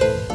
Bye.